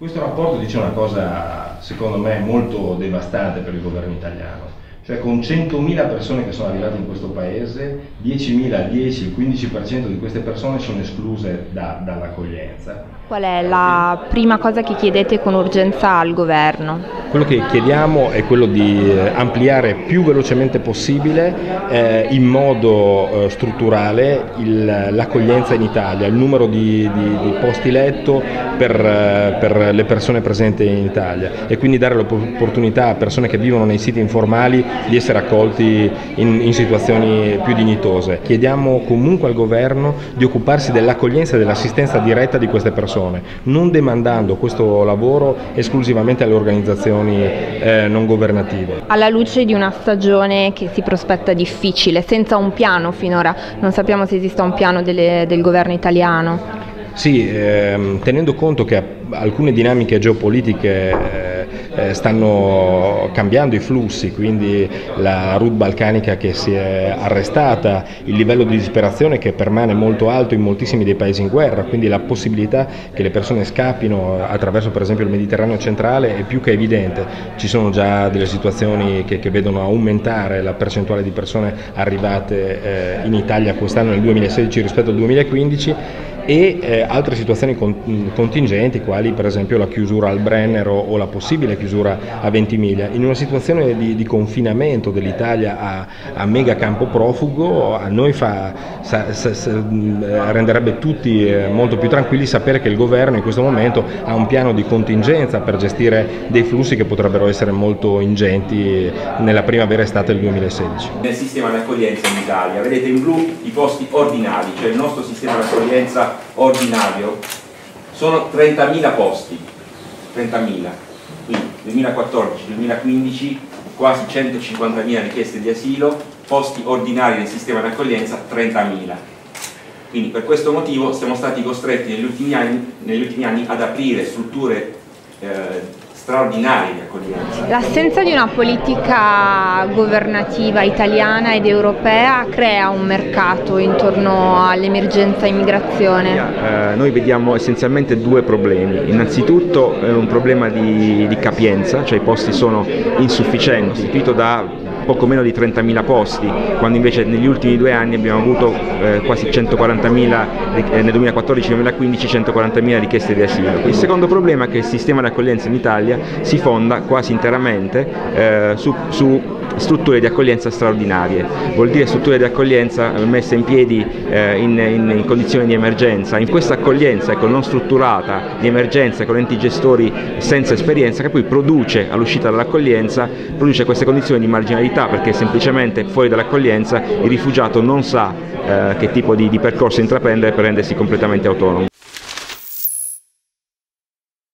Questo rapporto dice una cosa, secondo me, molto devastante per il governo italiano. Cioè con 100.000 persone che sono arrivate in questo paese, 10.000, 10, il 15% di queste persone sono escluse da, dall'accoglienza. Qual è la prima cosa che chiedete con urgenza al governo? Quello che chiediamo è quello di eh, ampliare più velocemente possibile eh, in modo eh, strutturale l'accoglienza in Italia, il numero di, di, di posti letto per, eh, per, le persone presenti in Italia e quindi dare l'opportunità a persone che vivono nei siti informali di essere accolti in, in situazioni più dignitose. Chiediamo comunque al governo di occuparsi dell'accoglienza e dell'assistenza diretta di queste persone, non demandando questo lavoro esclusivamente alle organizzazioni eh, non governative. Alla luce di una stagione che si prospetta difficile, senza un piano finora, non sappiamo se esista un piano delle, del governo italiano. Sì, ehm, tenendo conto che alcune dinamiche geopolitiche eh, eh, stanno cambiando i flussi, quindi la route balcanica che si è arrestata, il livello di disperazione che permane molto alto in moltissimi dei paesi in guerra, quindi la possibilità che le persone scappino attraverso per esempio il Mediterraneo centrale è più che evidente. Ci sono già delle situazioni che, che vedono aumentare la percentuale di persone arrivate eh, in Italia quest'anno nel 2016 rispetto al 2015 e eh, altre situazioni contingenti quali per esempio la chiusura al Brennero o la possibile chiusura a Ventimiglia. In una situazione di, di confinamento dell'Italia a, a, mega campo profugo a noi fa, sa, sa, sa, renderebbe tutti eh, molto più tranquilli sapere che il governo in questo momento ha un piano di contingenza per gestire dei flussi che potrebbero essere molto ingenti nella primavera estate del 2016. Nel sistema di accoglienza in Italia, vedete in blu i posti ordinari, cioè il nostro sistema di accoglienza ordinario sono 30.000 posti, 30.000, quindi 2014-2015 quasi 150.000 richieste di asilo, posti ordinari nel sistema di accoglienza 30.000. Quindi per questo motivo siamo stati costretti negli ultimi anni, negli ultimi anni ad aprire strutture eh, straordinari di accoglienza. L'assenza di una politica governativa italiana ed europea crea un mercato intorno all'emergenza immigrazione? Eh, noi vediamo essenzialmente due problemi. Innanzitutto è un problema di, di capienza, cioè i posti sono insufficienti, costituito da poco meno di 30.000 posti, quando invece negli ultimi due anni abbiamo avuto eh, quasi 140.000, eh, nel 2014-2015 140.000 richieste di asilo. Il secondo problema è che il sistema di accoglienza in Italia si fonda quasi interamente eh, su, su strutture di accoglienza straordinarie, vuol dire strutture di accoglienza messe in piedi eh, in, in, in, condizioni di emergenza. In questa accoglienza ecco, non strutturata di emergenza con enti gestori senza esperienza che poi produce all'uscita dall'accoglienza, produce queste condizioni di marginalità perché semplicemente fuori dall'accoglienza il rifugiato non sa eh, che tipo di, di percorso intraprendere per rendersi completamente autonomo.